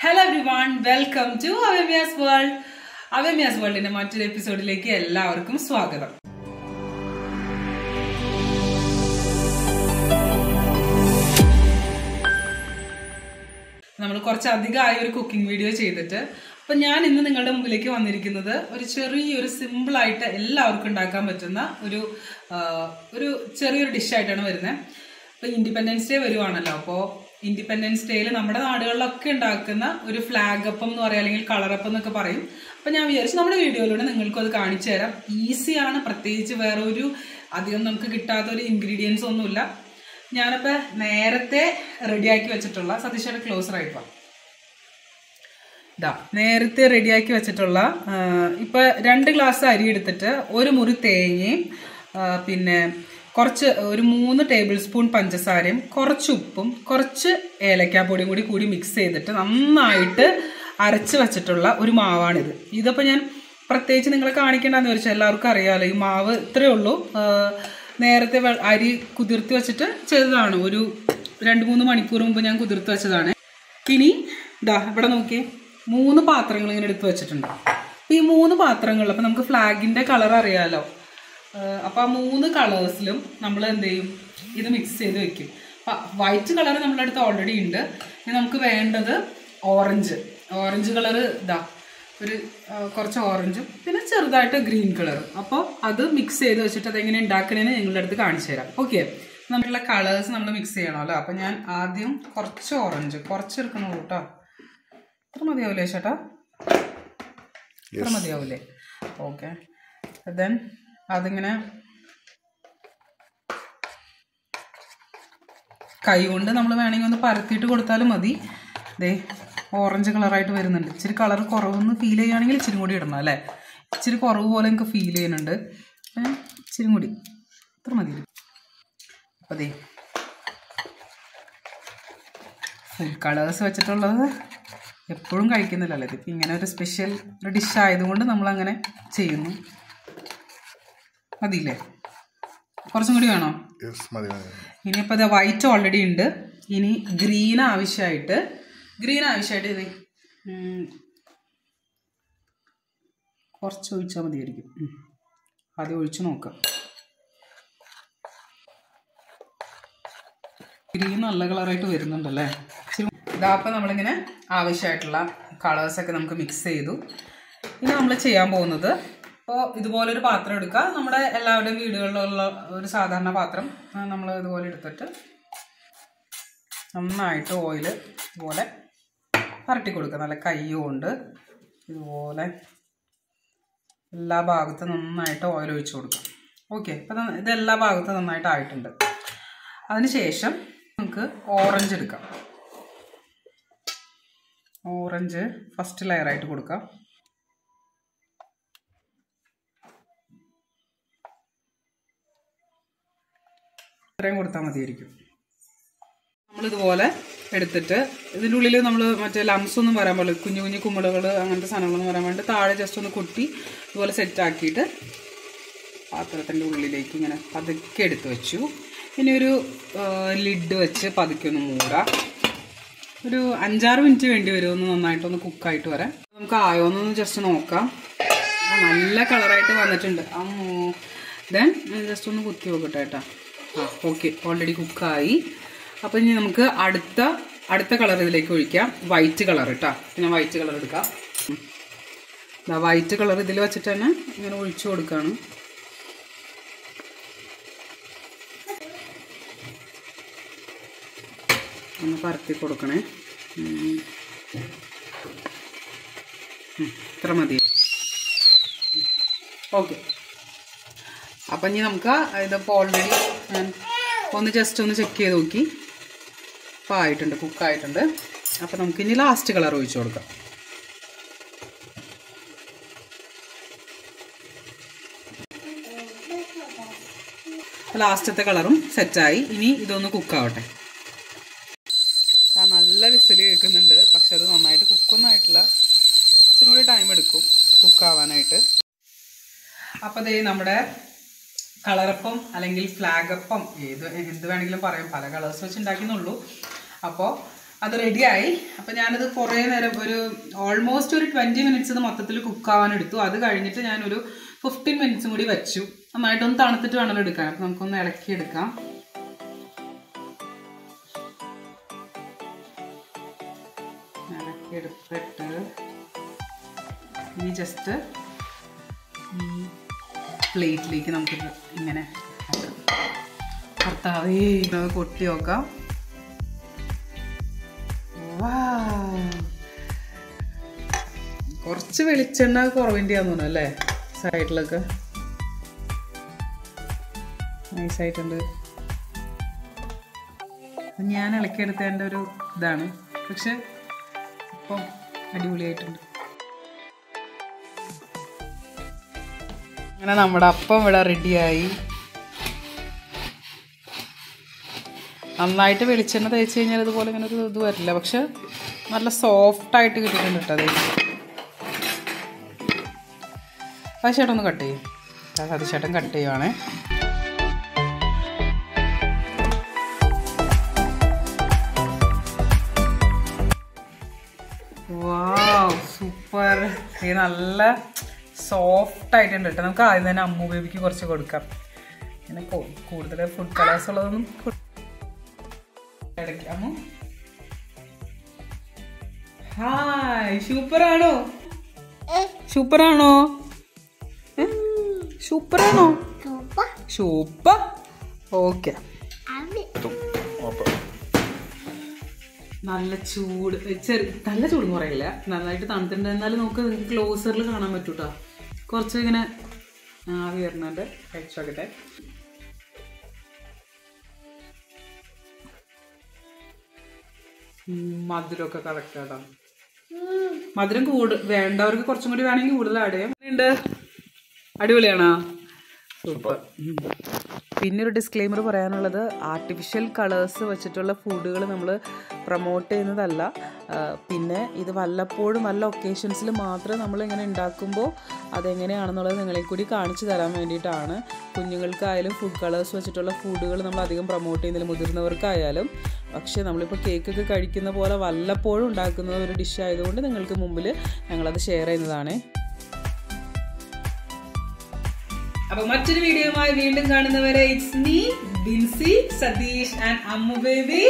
Hello everyone welcome to Avamya's world Avamya's വേൾഡിന്റെ മറ്റൊരു എപ്പിസോഡിലേക്ക് എല്ലാവർക്കും സ്വാഗതം. നമ്മൾ കുറച്ച് അധികമായ ഒരു കുക്കിംഗ് വീഡിയോ ചെയ്തിട്ട് അപ്പൊ ഞാൻ ഇന്ന് നിങ്ങളുടെ മുമ്പിലേക്ക് വന്നിരിക്കുന്നത് ഒരു ചെറിയൊരു സിമ്പിൾ ആയിട്ട് എല്ലാവർക്കും ഉണ്ടാക്കാൻ പറ്റുന്ന ഒരു ഒരു ചെറിയൊരു ഡിഷായിട്ടാണ് വരുന്നത്. ഇപ്പൊ ഇൻഡിപെൻഡൻസ് ഡേ വരുവാണല്ലോ അപ്പോൾ ഇൻഡിപെൻഡൻസ് ഡേയിൽ നമ്മുടെ നാടുകളിലൊക്കെ ഉണ്ടാക്കുന്ന ഒരു ഫ്ലാഗ് അപ്പം എന്ന് പറയാം അല്ലെങ്കിൽ കളറപ്പം എന്നൊക്കെ പറയും. അപ്പൊ ഞാൻ വിചാരിച്ചു നമ്മുടെ വീഡിയോയിലൂടെ നിങ്ങൾക്കും അത് കാണിച്ചു തരാം. ഈസിയാണ് പ്രത്യേകിച്ച് വേറെ ഒരു അധികം നമുക്ക് കിട്ടാത്ത ഒരു ഇൻഗ്രീഡിയൻസ് ഒന്നുമില്ല ഞാനിപ്പോ നേരത്തെ റെഡിയാക്കി വെച്ചിട്ടുള്ള സതീഷയുടെ ക്ലോസർ വാ. ഇതാ നേരത്തെ റെഡിയാക്കി വെച്ചിട്ടുള്ള ഇപ്പൊ രണ്ട് ഗ്ലാസ് അരി എടുത്തിട്ട് ഒരു മുറി തേങ്ങയും പിന്നെ കുറച്ച് ഒരു മൂന്ന് ടേബിൾ സ്പൂൺ പഞ്ചസാരയും കുറച്ച് ഉപ്പും കുറച്ച് ഏലക്കാപ്പൊടിയും കൂടി കൂടി മിക്സ് ചെയ്തിട്ട് നന്നായിട്ട് അരച്ച് വെച്ചിട്ടുള്ള ഒരു മാവാണിത്. ഇതിപ്പോൾ ഞാൻ പ്രത്യേകിച്ച് നിങ്ങളെ കാണിക്കേണ്ടെന്ന് ചോദിച്ചാൽ എല്ലാവർക്കും അറിയാമല്ലോ ഈ മാവ് ഇത്രയേ ഉള്ളൂ. നേരത്തെ അരി കുതിർത്തി വെച്ചിട്ട് ചെയ്തതാണ് ഒരു രണ്ട് മൂന്ന് മണിക്കൂർ മുമ്പ് ഞാൻ കുതിർത്ത് വെച്ചതാണ്. ഇനി ഇതാ ഇവിടെ നോക്കിയേ മൂന്ന് പാത്രങ്ങൾ ഇങ്ങനെ എടുത്ത് വെച്ചിട്ടുണ്ട്. ഈ മൂന്ന് പാത്രങ്ങളിൽ അപ്പം നമുക്ക് ഫ്ലാഗിന്റെ കളർ അറിയാലോ. ഏഹ് അപ്പൊ ആ മൂന്ന് കളേഴ്സിലും നമ്മൾ എന്ത് ചെയ്യും? ഇത് മിക്സ് ചെയ്ത് വെക്കും. അപ്പം വൈറ്റ് കളർ നമ്മുടെ അടുത്ത് ഓൾറെഡി ഉണ്ട്. ഇനി നമുക്ക് വേണ്ടത് ഓറഞ്ച് ഓറഞ്ച് കളർ ഇതാ ഒരു കുറച്ച് ഓറഞ്ചും പിന്നെ ചെറുതായിട്ട് ഗ്രീൻ കളറും. അപ്പോൾ അത് മിക്സ് ചെയ്ത് വെച്ചിട്ട് അതെങ്ങനെ ഉണ്ടാക്കണേന്ന് നിങ്ങളുടെ അടുത്ത് കാണിച്ചു തരാം. ഓക്കെ നമ്മളുടെ കളേഴ്സ് നമ്മൾ മിക്സ് ചെയ്യണമല്ലോ അപ്പം ഞാൻ ആദ്യം കുറച്ച് ഓറഞ്ച് കുറച്ച് എടുക്കണുള്ളൂ കേട്ടോ ഇത്ര മതിയാവില്ലേ ചേട്ടാ? ഇത്ര മതിയാവില്ലേ ഓക്കെ ദെൻ അതിങ്ങനെ കൈ കൊണ്ട് നമ്മൾ വേണമെങ്കിൽ ഒന്ന് പരത്തിയിട്ട് കൊടുത്താലും മതി. ദേ ഓറഞ്ച് കളറായിട്ട് വരുന്നുണ്ട്. ഇച്ചിരി കളർ കുറവെന്ന് ഫീൽ ചെയ്യുകയാണെങ്കിൽ ഇച്ചിരി കൂടി ഇടണം അല്ലേ? ഇച്ചിരി കുറവ് പോലെ എനിക്ക് ഫീൽ ചെയ്യുന്നുണ്ട്. ഇച്ചിരി കൂടി. ഇത്ര മതി. അപ്പോൾ ദേ ഫുൾ കളേഴ്സ് വെച്ചിട്ടുള്ളത് എപ്പോഴും കഴിക്കുന്നില്ലല്ലോ. ഇതിപ്പോൾ ഇങ്ങനെ ഒരു സ്പെഷ്യൽ ഒരു ഡിഷ് ആയതുകൊണ്ട് നമ്മളങ്ങനെ ചെയ്യുന്നു. മതിയില്ലേ? കുറച്ചും കൂടി വേണോ? ഇനിയിപ്പോൾ ഇത് വൈറ്റ് ഓൾറെഡി ഉണ്ട്. ഇനി ഗ്രീൻ ആവശ്യമായിട്ട് ഗ്രീൻ ആവശ്യമായിട്ട് ഇത് കുറച്ച് ഒഴിച്ചാൽ മതിയായിരിക്കും. അത് ആദ്യം ഒഴിച്ച് നോക്കാം. ഗ്രീൻ നല്ല കളറായിട്ട് വരുന്നുണ്ടല്ലേ? ഇതാപ്പം നമ്മളിങ്ങനെ ആവശ്യമായിട്ടുള്ള കളേഴ്സൊക്കെ നമുക്ക് മിക്സ് ചെയ്തു. ഇനി നമ്മൾ ചെയ്യാൻ പോകുന്നത് ഇപ്പോൾ ഇതുപോലൊരു പാത്രം എടുക്കുക. നമ്മുടെ എല്ലാവരുടെയും വീടുകളിലുള്ള ഒരു സാധാരണ പാത്രം നമ്മൾ ഇതുപോലെ എടുത്തിട്ട് നന്നായിട്ട് ഓയിൽ ഇതുപോലെ പരട്ടി കൊടുക്കുക. നല്ല കൈയുകൊണ്ട് ഇതുപോലെ എല്ലാ ഭാഗത്തും നന്നായിട്ട് ഓയിൽ ഒഴിച്ചു കൊടുക്കുക. ഓക്കെ അപ്പം ഇത് എല്ലാ ഭാഗത്തും നന്നായിട്ട് ആയിട്ടുണ്ട്. അതിനുശേഷം നമുക്ക് ഓറഞ്ച് എടുക്കാം. ഓറഞ്ച് ഫസ്റ്റ് ലെയറായിട്ട് കൊടുക്കാം. ഇത്രയും കൊടുത്താൽ മതിയായിരിക്കും. നമ്മളിതുപോലെ എടുത്തിട്ട് ഇതിന്റെ ഉള്ളിൽ നമ്മൾ മറ്റേ ലംസ് ഒന്നും വരാൻ പാടില്ല. കുഞ്ഞു കുഞ്ഞു കുമ്പിളുകൾ അങ്ങനത്തെ സാധനങ്ങളൊന്നും വരാൻ വേണ്ടി താഴെ ജസ്റ്റ് ഒന്ന് കൊട്ടി ഇതുപോലെ സെറ്റാക്കിയിട്ട് പാത്രത്തിന്റെ ഉള്ളിലേക്ക് ഇങ്ങനെ പതുക്കെ എടുത്ത് വെച്ചു. ഇനി ഒരു ലിഡ് വെച്ച് പതുക്കെ ഒന്ന് മൂടാം. ഒരു അഞ്ചാറ് മിനിറ്റ് വേണ്ടി വരും ഒന്ന് നന്നായിട്ടൊന്ന് കുക്കായിട്ട് വരാം നമുക്ക് ആയോന്നൊന്ന് ജസ്റ്റ് നോക്കാം. നല്ല കളറായിട്ട് വന്നിട്ടുണ്ട്. ആ ദെൻ ജസ്റ്റ് ഒന്ന് കുത്തി നോക്കട്ടെ കേട്ടോ. ആ ഓക്കെ ഓൾറെഡി കുക്കായി അപ്പോൾ ഇനി നമുക്ക് അടുത്ത അടുത്ത കളർ ഇതിലേക്ക് ഒഴിക്കാം. വൈറ്റ് കളർ കേട്ടോ പിന്നെ വൈറ്റ് കളർ എടുക്കാം. വൈറ്റ് കളർ ഇതിൽ വെച്ചിട്ട് തന്നെ ഇങ്ങനെ ഒഴിച്ചു കൊടുക്കുകയാണ് ഒന്ന് പരത്തി കൊടുക്കണേ. ഇത്ര മതി. ഓക്കെ അപ്പം ഇനി നമുക്ക് ഇതിപ്പോൾ ഓൾറെഡി ഞാൻ ഒന്ന് ജസ്റ്റ് ഒന്ന് ചെക്ക് ചെയ്ത് നോക്കി. അപ്പോൾ ആയിട്ടുണ്ട് കുക്കായിട്ടുണ്ട് അപ്പം നമുക്ക് ഇനി ലാസ്റ്റ് കളർ ഒഴിച്ചു കൊടുക്കാം. ലാസ്റ്റത്തെ കളറും സെറ്റായി ഇനി ഇതൊന്ന് കുക്കാവട്ടെ നല്ല വിസിൽ കേൾക്കുന്നുണ്ട്. പക്ഷെ അത് നന്നായിട്ട് കുക്കൊന്നും ആയിട്ടില്ല. ഇച്ചിരി കൂടി ടൈം എടുക്കും കുക്കാവാനായിട്ട് അപ്പോൾ ദേ നമ്മുടെ കളറപ്പം അല്ലെങ്കിൽ ഫ്ലാഗപ്പം ഏത് എന്ത് വേണമെങ്കിലും പറയാം. പല കളേഴ്സ് വെച്ച് ഉണ്ടാക്കുന്നുള്ളൂ അപ്പോൾ അത് റെഡിയായി അപ്പം ഞാനത് കുറേ നേരം ഒരു ഓൾമോസ്റ്റ് ഒരു ട്വന്റി മിനിറ്റ്സ് ഇത് മൊത്തത്തിൽ കുക്കാവാൻ എടുത്തു. അത് കഴിഞ്ഞിട്ട് ഞാനൊരു ഫിഫ്റ്റീൻ മിനിറ്റ്സും കൂടി വെച്ചു. നന്നായിട്ടൊന്ന് തണുത്തിട്ട് വേണമല്ലോ എടുക്കാൻ. അപ്പോൾ നമുക്കൊന്ന് ഇളക്കിയെടുക്കാം ഇളക്കിയെടുത്തിട്ട് ഈ ജസ്റ്റ് പ്ലേറ്റിലേക്ക് നമുക്ക് ഇങ്ങനെ ഭർത്താവേ നമുക്ക് കൊട്ടി നോക്കാം. കുറച്ച് വെളിച്ചെണ്ണ കുറവിന്റെ തോന്നുന്നു അല്ലേ? സൈഡിലൊക്കെ. നൈസായിട്ടുണ്ട്. ഞാൻ ഇളക്കിയെടുത്തതിന്റെ ഒരു ഇതാണ്. പക്ഷെ ഇപ്പം അടിപൊളിയായിട്ടുണ്ട്. അങ്ങനെ നമ്മുടെ അപ്പം ഇവിടെ റെഡിയായി നന്നായിട്ട് വെളിച്ചെണ്ണ തേച്ച് കഴിഞ്ഞാൽ ഇതുപോലെ ഇങ്ങനെ ഒരു ഇത് വരില്ല. പക്ഷെ നല്ല സോഫ്റ്റ് ആയിട്ട് കിട്ടിയിട്ടുണ്ട് കേട്ടോ അത്. ചേട്ടൻ ഒന്ന് കട്ട് ചെയ്യും. ചേട്ടൻ കട്ട് ചെയ്യുവാണേ. സൂപ്പർ ഇത് നല്ല സോഫ്റ്റ് ആയിട്ടുണ്ട് കേട്ടോ. നമുക്ക് ആദ്യം തന്നെ അമ്മു ബേബിക്ക് കുറച്ച് കൊടുക്കാം. പിന്നെ കൂടുതൽ ഫുഡ് കളേഴ്സ് ഉള്ളതൊന്നും അമ്മു. ഹായ് സൂപ്പറാണോ സൂപ്പറാണോ സൂപ്പറാണോ സൂപ്പർ ഓക്കെ നല്ല ചൂട്. ചെറു നല്ല ചൂട് പറയില്ല. നന്നായിട്ട് തണുത്തിട്ടുണ്ട് എന്നാലും നമുക്ക് നിങ്ങൾക്ക് ക്ലോസറിൽ കാണാൻ പറ്റൂട്ടോ. കുറച്ച് ഇങ്ങനെ ആവി വരുന്നുണ്ട്. കഴിച്ചോക്കട്ടെ മധുരമൊക്കെ കറക്റ്റ് കേട്ടോ മധുരം കൂടു വേണ്ടവർക്ക് കുറച്ചും കൂടി വേണമെങ്കിൽ കൂടുതൽ ആഡ് അടിപൊളിയാണോ? പിന്നെ ഒരു ഡിസ്ക്ലെയിമർ പറയാനുള്ളത് ആർട്ടിഫിഷ്യൽ കളേഴ്സ് വെച്ചിട്ടുള്ള ഫുഡുകൾ നമ്മൾ പ്രൊമോട്ട് ചെയ്യുന്നതല്ല. പിന്നെ ഇത് വല്ലപ്പോഴും വല്ല ഒക്കേഷൻസിൽ മാത്രം നമ്മൾ ഇങ്ങനെ ഉണ്ടാക്കുമ്പോൾ അതെങ്ങനെയാണെന്നുള്ളത് നിങ്ങളെ കൂടി കാണിച്ചു തരാൻ വേണ്ടിയിട്ടാണ്. കുഞ്ഞുങ്ങൾക്കായാലും ഫുഡ് കളേഴ്സ് വെച്ചിട്ടുള്ള ഫുഡുകൾ നമ്മൾ അധികം പ്രൊമോട്ട് ചെയ്യുന്നില്ല മുതിർന്നവർക്കായാലും. പക്ഷേ നമ്മളിപ്പോൾ കേക്കൊക്കെ കഴിക്കുന്ന പോലെ വല്ലപ്പോഴും ഉണ്ടാക്കുന്ന ഒരു ഡിഷ് ആയതുകൊണ്ട് നിങ്ങൾക്ക് മുമ്പിൽ ഞങ്ങളത് ഷെയർ ചെയ്യുന്നതാണ്. അപ്പൊ മറ്റൊരു വീഡിയോയുമായി വീണ്ടും കാണുന്നവരെ it's me Binsy Satheesh and Ammu baby